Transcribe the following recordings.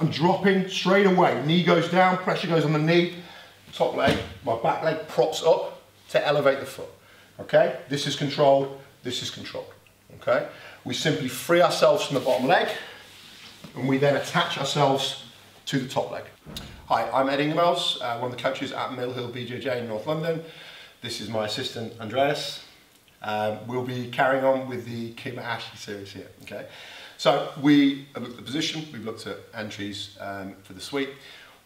I'm dropping straight away. Knee goes down, pressure goes on the knee, top leg, my back leg props up to elevate the foot. Okay, this is controlled, this is controlled. Okay, we simply free ourselves from the bottom leg and we then attach ourselves to the top leg. Hi, I'm Ed Ingamells, uh, one of the coaches at Mill Hill BJJ in North London. This is my assistant Andreas. Um, we'll be carrying on with the Kim Ashley series here. Okay, so we have looked at the position, we've looked at entries um, for the sweep.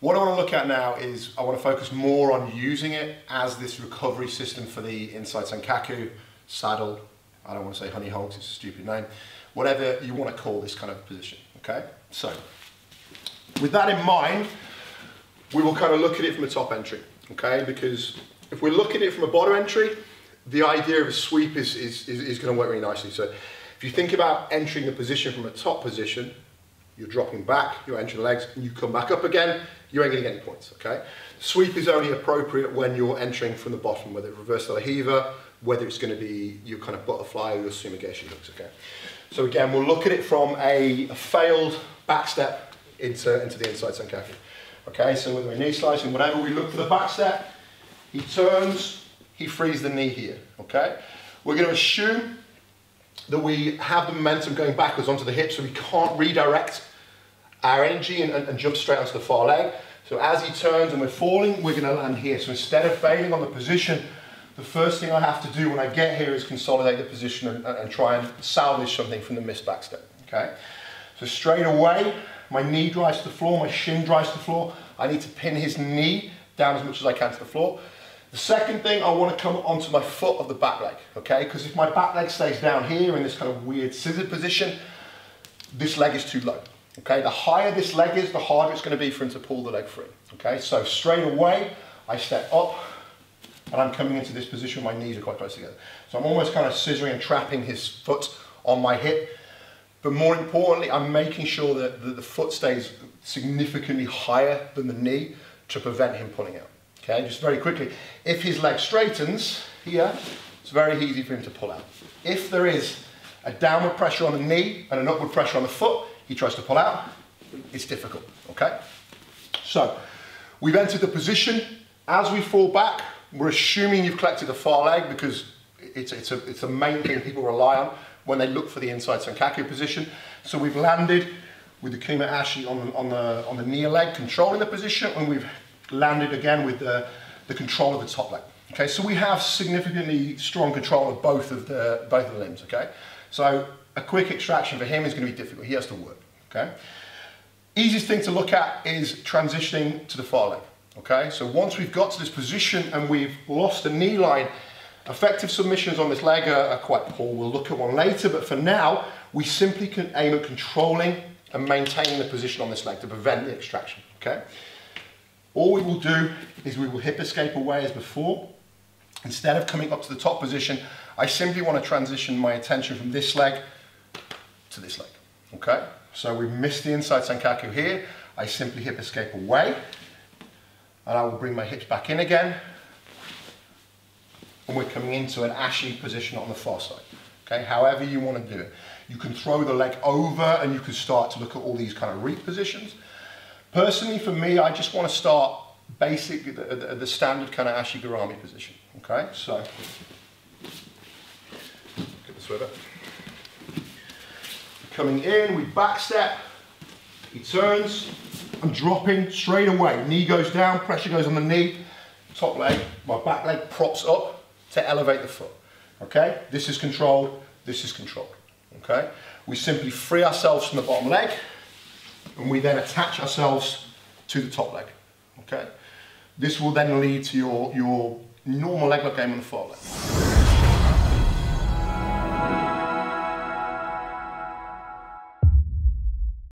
What I want to look at now is I want to focus more on using it as this recovery system for the inside Sankaku, saddle, I don't want to say honey holes, it's a stupid name, whatever you want to call this kind of position, okay? So, with that in mind, we will kind of look at it from a top entry, okay? Because if we're looking at it from a bottom entry, the idea of a sweep is, is, is, is going to work really nicely. So if you think about entering the position from a top position, you're dropping back, you're entering the legs, and you come back up again, you ain't to get any points, okay? Sweep is only appropriate when you're entering from the bottom, whether it's reverse Riva, whether it's going to be your kind of butterfly or your sumi gaeshi hooks, okay? So again, we'll look at it from a, failed back step into, into the inside Sankaku. Okay, so with my knee slicing, whatever, we look for the back step, he turns, he frees the knee here, okay? We're going to assume that we have the momentum going backwards onto the hip so we can't redirect our energy and, and, and jump straight onto the far leg. So as he turns and we're falling, we're going to land here. So instead of failing on the position, the first thing I have to do when I get here is consolidate the position and, and try and salvage something from the missed back step, okay? So straight away, my knee drives to the floor, my shin drives to the floor. I need to pin his knee down as much as I can to the floor. The second thing, I want to come onto my foot of the back leg, okay? Because if my back leg stays down here in this kind of weird scissor position, this leg is too low, okay? The higher this leg is, the harder it's going to be for him to pull the leg free, okay? So straight away, I step up, and I'm coming into this position my knees are quite close together. So I'm almost kind of scissoring and trapping his foot on my hip, but more importantly, I'm making sure that the, the foot stays significantly higher than the knee to prevent him pulling out. Okay, just very quickly. If his leg straightens here, it's very easy for him to pull out. If there is a downward pressure on the knee and an upward pressure on the foot, he tries to pull out, it's difficult, okay? So, we've entered the position. As we fall back, we're assuming you've collected the far leg because it's, it's, a, it's a main thing people rely on when they look for the inside Sankaku position. So we've landed with the Kima Ashi on the, on the, on the near leg, controlling the position, and we've landed again with the, the control of the top leg. Okay, so we have significantly strong control of both of the both of the limbs. Okay, so a quick extraction for him is going to be difficult. He has to work. Okay, easiest thing to look at is transitioning to the far leg. Okay, so once we've got to this position and we've lost the knee line, effective submissions on this leg are, are quite poor. We'll look at one later, but for now, we simply can aim at controlling and maintaining the position on this leg to prevent the extraction. Okay. All we will do is we will hip escape away as before. Instead of coming up to the top position, I simply want to transition my attention from this leg to this leg. Okay? So we missed the inside Sankaku here. I simply hip escape away. And I will bring my hips back in again. And we're coming into an Ashi position on the far side. Okay, however you want to do it. You can throw the leg over and you can start to look at all these kind of reap positions. Personally, for me, I just want to start basic, the, the, the standard kind of Ashigarami position. Okay, so get this over. Coming in, we back step, he turns, I'm dropping straight away. Knee goes down, pressure goes on the knee, top leg, my back leg props up to elevate the foot. Okay, this is controlled, this is controlled. Okay, we simply free ourselves from the bottom leg, and we then attach ourselves to the top leg. Okay? This will then lead to your, your normal leg lock game on the far leg.